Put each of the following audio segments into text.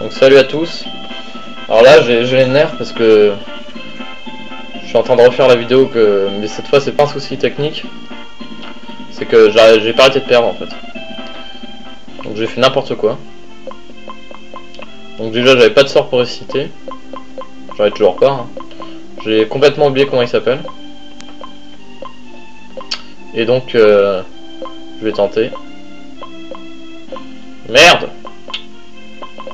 Donc salut à tous. Alors là j'ai les nerfs parce que je suis en train de refaire la vidéo que mais cette fois c'est pas un souci technique. C'est que j'ai pas arrêté de perdre en fait. Donc j'ai fait n'importe quoi. Donc déjà j'avais pas de sort pour réciter. J'en ai toujours pas. Hein. J'ai complètement oublié comment il s'appelle. Et donc euh, je vais tenter. Merde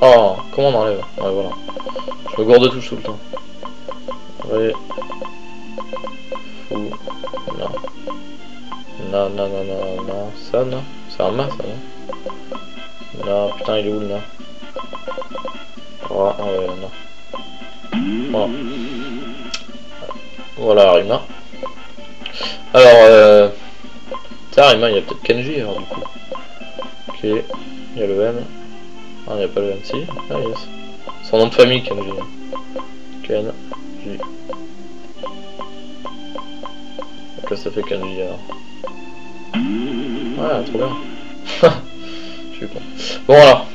Oh, comment on enlève Ouais, voilà. Je me gourde tout le temps. Ouais. Fou. Non. Non, non, non, non, non. Ça, non. C'est un ça, non Non, putain, il est où, le nain Oh, ouais, non. Voilà. Voilà, Arima. Alors, euh... Tiens, Arima, il y a peut-être Kenji, alors, du coup. Ok. Il y a le M. Ah, il a pas le M, si. Ah, yes. Son nom de famille, Kenji. Ken. J. Ça fait Kenji, alors. Ouais, trop bien. Je suis con. Bon, alors.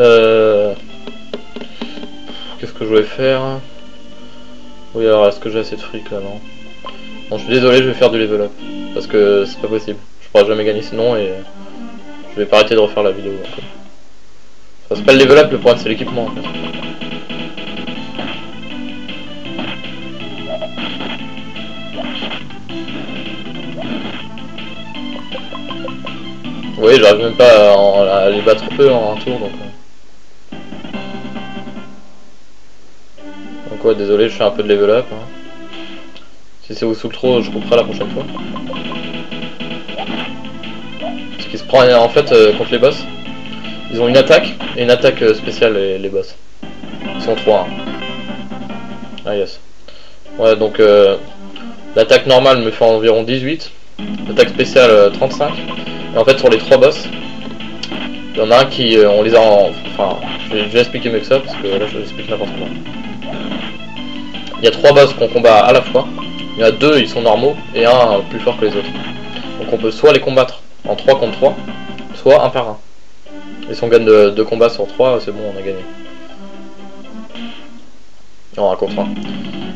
Euh... Qu'est-ce que je voulais faire? Oui, alors, est-ce que j'ai assez de fric, là, non? Bon, je suis désolé, je vais faire du level up. Parce que c'est pas possible. Je pourrais jamais gagner sinon, et... Je vais pas arrêter de refaire la vidéo. Enfin, c'est pas le level up, le problème c'est l'équipement en fait. Oui, j'arrive même pas à, les battre peu en un tour donc. Euh. Donc ouais, désolé, je fais un peu de level up. Hein. Si c'est vous sous trop, je couperai la prochaine fois qui se prend en fait euh, contre les boss. Ils ont une attaque et une attaque euh, spéciale les, boss. Ils sont trois. Hein. Ah yes. Ouais donc euh, l'attaque normale me fait environ 18. L'attaque spéciale 35. Et en fait sur les trois boss, il y en a un qui on les a en. Enfin je vais, expliquer mieux que ça parce que là je explique n'importe quoi. Il y a trois boss qu'on combat à la fois. Il y en a deux ils sont normaux et un plus fort que les autres. Donc on peut soit les combattre en 3 contre 3, soit 1 par 1. Et si on gagne 2 combats sur 3, c'est bon, on a gagné. Non, 1 contre 1.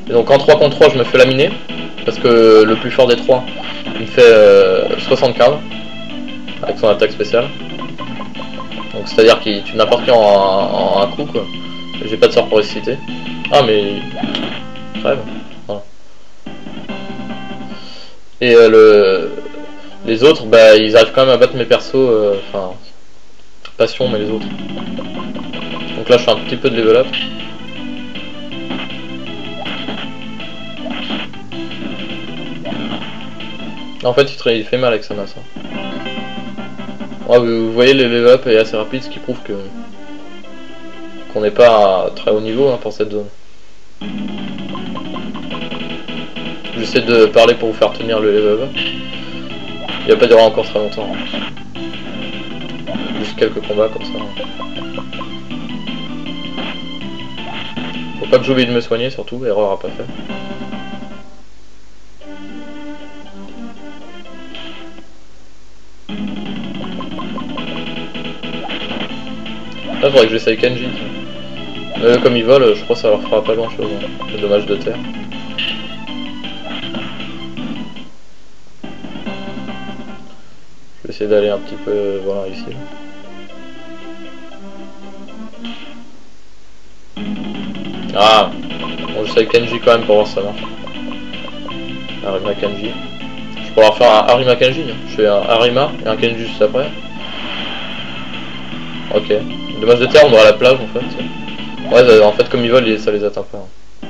Et donc en 3 contre 3, je me fais laminer, parce que le plus fort des 3, il me fait 75, euh, avec son attaque spéciale. Donc c'est-à-dire qu'il tue n'importe qui en, un coup, quoi. J'ai pas de sort pour ressusciter. Ah, mais... Crève. Et euh, le les autres, bah, ils arrivent quand même à battre mes persos, euh, mais les autres. Donc là, je fais un petit peu de level up. En fait, il fait mal avec sa masse. Hein. vous voyez, le level up est assez rapide, ce qui prouve que qu'on n'est pas à très haut niveau hein, pour cette zone. J'essaie de parler pour vous faire tenir le level up. Il va pas durer encore très longtemps. Quelques combats comme ça. Faut pas que j'oublie de me soigner surtout, erreur à pas fait. Là, faudrait que j'essaye Kenji. Mais comme ils volent, je crois que ça leur fera pas grand chose. Hein. Dommage de terre. essayer d'aller un petit peu voilà ici. Ah Bon j'essaie Kenji quand même pour voir ça marche. Arima Kenji. Je pourrais faire un Arima Kenji. Hein. Je fais un Arima et un Kenji juste après. Ok. Dommage de terre, on aura la plage en fait. Ouais, en fait comme ils volent, ça les atteint pas. Hein.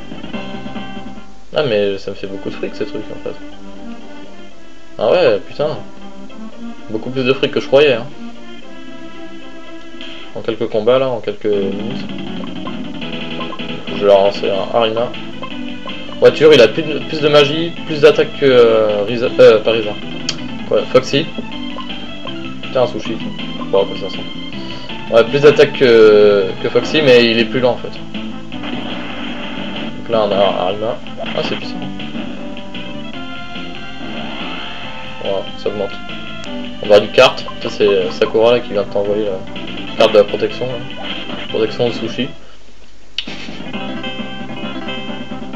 Ah mais ça me fait beaucoup de fric ces trucs en fait. Ah ouais, putain. Beaucoup plus de fric que je croyais. Hein. En quelques combats là, en quelques minutes. Je vais lancer un Arina. Voiture, il a plus de, magie, plus d'attaque que euh, euh. Foxy. Putain, un sushi. Bon, sent. Ouais, plus d'attaque que, Foxy, mais il est plus lent en fait. Donc là, on a Arima. Ah, c'est puissant. Voilà, ça augmente. On va une carte. Ça c'est Sakura qui vient de t'envoyer la carte de la protection. Protection de sushi.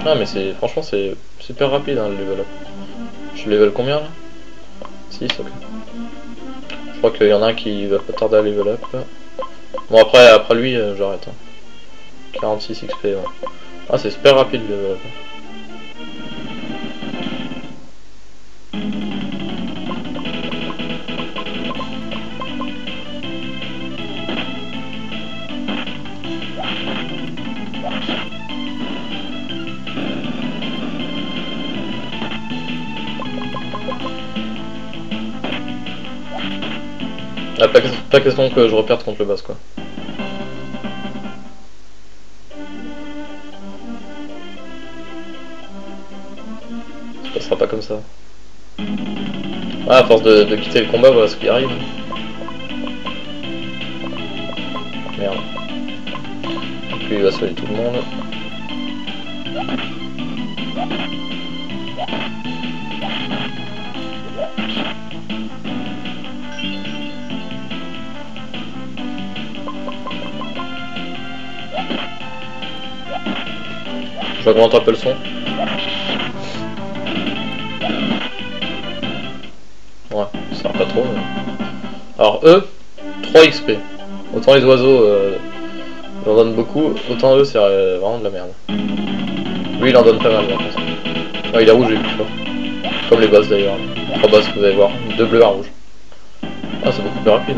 Ah mais c'est franchement c'est super rapide hein, le level up. Je level combien là? 6 ok. Je crois qu'il y en a un qui va pas tarder à level up Bon après après lui euh, j'arrête. 46 hein. XP. Ah c'est super rapide le level up. Ah, pas, question que je reperde contre le boss quoi. Ça passera pas comme ça. Ah, à force de, quitter le combat, voilà ce qui arrive. Merde. Lui il va soigner tout le monde. J'augmente un peu le son. Ouais, ça sert pas trop. Alors eux, 3 XP. Autant les oiseaux, euh, ils en donnent beaucoup, autant eux c'est euh, vraiment de la merde. Lui il en donne pas mal par contre. Ah, il est rouge et plus. Comme les boss d'ailleurs. Trois boss vous allez voir. Deux bleus à rouge. Ah c'est beaucoup plus rapide.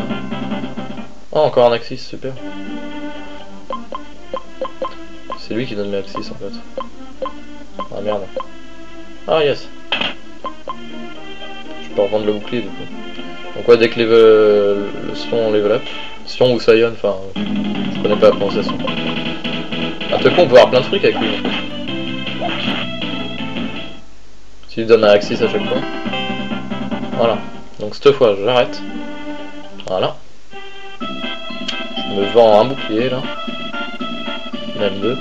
Oh encore un axis, super. C'est lui qui donne l'axis en fait. Ah merde. Ah yes. Je peux revendre le bouclier du coup. Donc ouais, dès que level, le Sion level up, Sion ou Sion, enfin, je connais pas la prononciation. Un peu con, on peut avoir plein de trucs avec lui. S'il donne un axis à chaque fois. Voilà. Donc cette fois, j'arrête. Voilà. Je me vends un bouclier là. Même deux.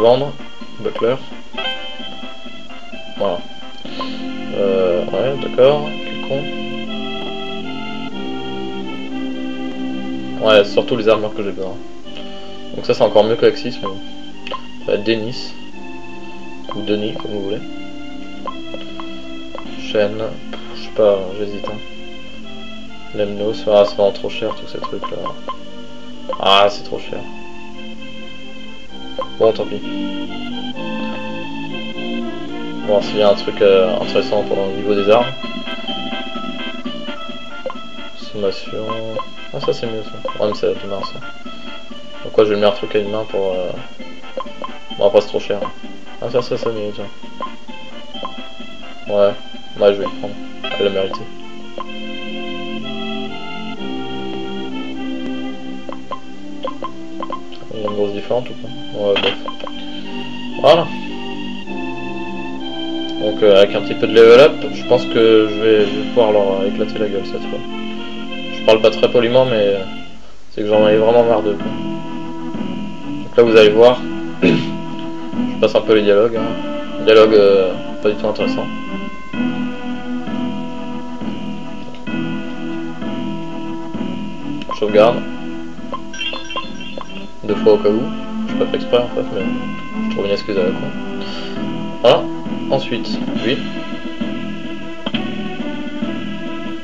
Vendre, Buckler. Voilà. Euh, ouais, d'accord. Quel con. Ouais, surtout les armures que j'ai besoin. Donc ça c'est encore mieux que Axis, mais bon. Ça va Denis. Ou Denis, comme vous voulez. Chaîne. Je sais pas, j'hésite. Lemnos, ah c'est vraiment trop cher tous ces trucs là. Ah c'est trop cher. Bon, tant pis. Bon, s'il y a un truc euh, intéressant pour le niveau des armes. Sommation. Ah, ça c'est mieux ça. Ouais, mais c'est main ça. Donc, quoi, je vais le meilleur truc à une main pour. Euh... Bon, après, c'est trop cher. Ah, ça, ça, c'est mieux, tiens. Ouais, ouais, je vais le prendre. Elle l'a mérité. Il y une grosse différence ou pas? Bref. Voilà. Donc euh, avec un petit peu de level up, je pense que je vais, pouvoir leur éclater la gueule cette fois. Je parle pas très poliment, mais euh, c'est que j'en ai vraiment marre d'eux. Donc là vous allez voir, je passe un peu les dialogues. Hein. Dialogue euh, pas du tout intéressant. Sauvegarde. Deux fois au cas où pas exprès en fait, mais je trouve une excuse avec moi. Voilà, ensuite, lui.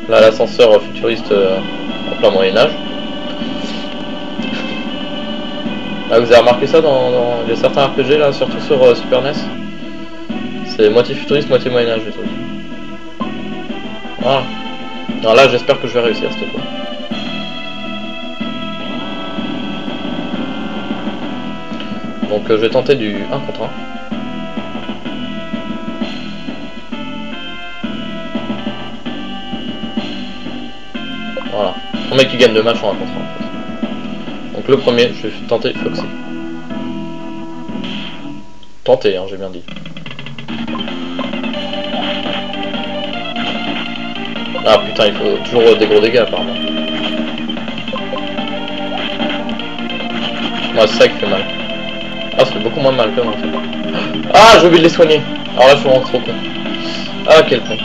Là, l'ascenseur futuriste euh, en plein Moyen-Âge. Ah, vous avez remarqué ça dans, dans... Il certains RPG là, surtout sur euh, Super NES. C'est moitié futuriste, moitié Moyen-Âge les trucs. Voilà. Alors là, j'espère que je vais réussir cette fois. Donc euh, je vais tenter du 1 contre 1. Voilà. Le mec qui gagne le match en 1 contre 1 en fait. Donc le premier, je vais tenter Foxy. Tenter, hein, j'ai bien dit. Ah putain, il faut toujours des gros dégâts apparemment. Ouais, c'est ça qui fait mal. Ah, c'est beaucoup moins mal que moi, Ah, j'ai oublié de les soigner. Alors là, je suis vraiment trop con. Ah, quel con.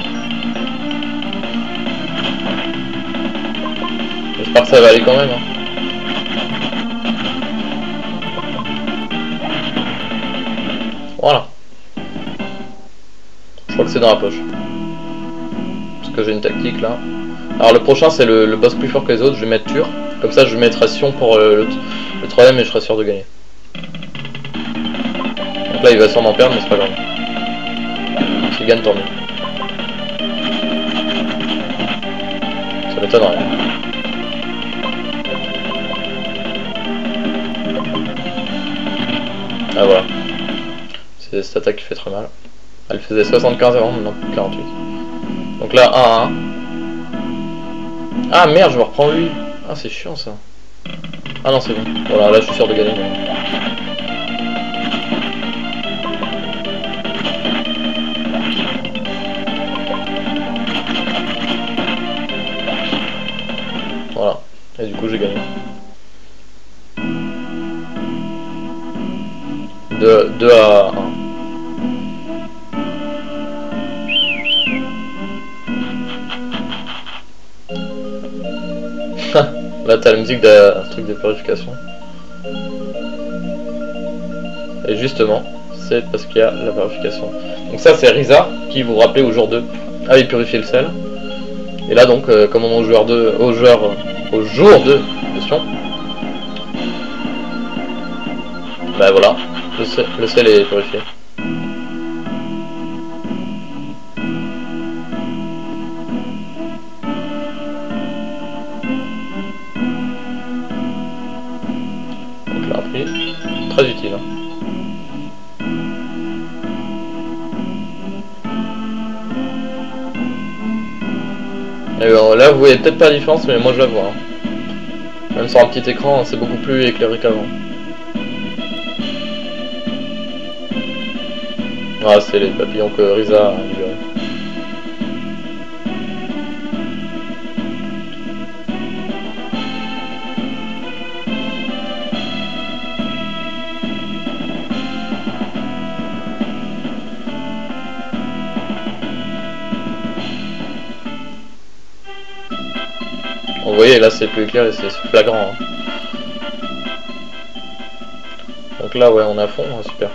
J'espère que ça va aller quand même. Hein. Voilà. Je crois que c'est dans la poche. Parce que j'ai une tactique là. Alors le prochain c'est le, le, boss plus fort que les autres, je vais mettre Tur. Comme ça je vais mettre Ration pour euh, le, le troisième et je serai sûr de gagner. Là il va sûrement perdre mais c'est pas grave. S'il gagne tant mieux. Ça m'étonnerait. Ah voilà. C'est cette attaque qui fait très mal. Elle faisait 75 avant, maintenant 48. Donc là, 1 1. Ah merde, je me reprends lui. Ah, c'est chiant ça. Ah non, c'est bon. Voilà, là je suis sûr de gagner. Et du coup, j'ai gagné. 2, 2 à 1. Là t'as la musique d'un truc de purification. Et justement, c'est parce qu'il y a la purification. Donc ça c'est Risa qui vous rappelez au jour 2 ah il purifie le sel. Et là donc euh, comme on au joueur 2 au joueur au jour 2 question. Bah voilà, le sel, le sel est purifié. Très utile. Hein. Là, vous voyez peut-être pas la différence, mais moi je la vois. Hein. Même sur un petit écran, c'est beaucoup plus éclairé qu'avant. Ah, c'est les papillons que Risa Vous voyez, là c'est plus clair et c'est flagrant. Hein. Donc là, ouais, on à fond, hein, super.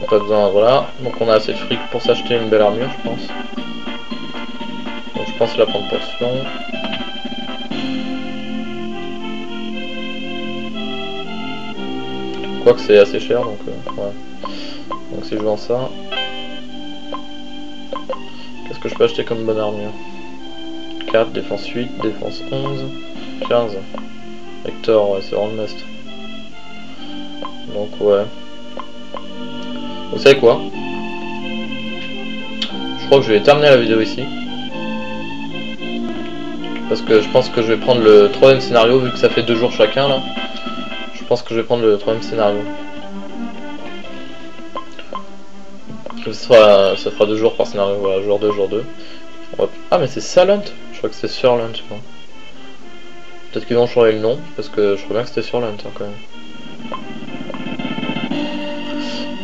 On pas besoin, voilà. Donc on a assez de fric pour s'acheter une belle armure, je pense. Donc je pense la prendre portion. Quoique c'est assez cher, donc euh, ouais. Donc si je vends ça... Qu'est-ce que je peux acheter comme bonne armure? 4, défense 8, défense 11, 15. Hector, ouais, c'est vraiment le must. Donc, ouais. Vous savez quoi? Je crois que je vais terminer la vidéo ici. Parce que je pense que je vais prendre le troisième scénario, vu que ça fait deux jours chacun, là. Je pense que je vais prendre le troisième scénario. Ça fera, ça fera deux jours par scénario, voilà, jour 2, jour 2. Ah mais c'est Salent je crois que c'est sur Lunch, Peut-être qu'ils ont changé le nom, parce que je crois bien que c'était sur Lunch, hein, quand même.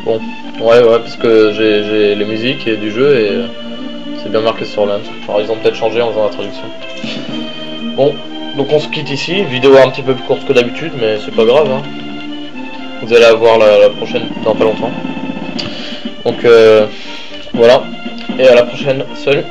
Bon, ouais, ouais, parce que j'ai les musiques et du jeu et euh, c'est bien marqué sur Lunch. Alors ils ont peut-être changé en faisant la traduction. Bon, donc on se quitte ici. Vidéo un petit peu plus courte que d'habitude, mais c'est pas grave. Hein. Vous allez avoir la, la, prochaine dans pas longtemps. Donc euh, voilà, et à la prochaine. Salut